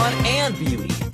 And Beauty.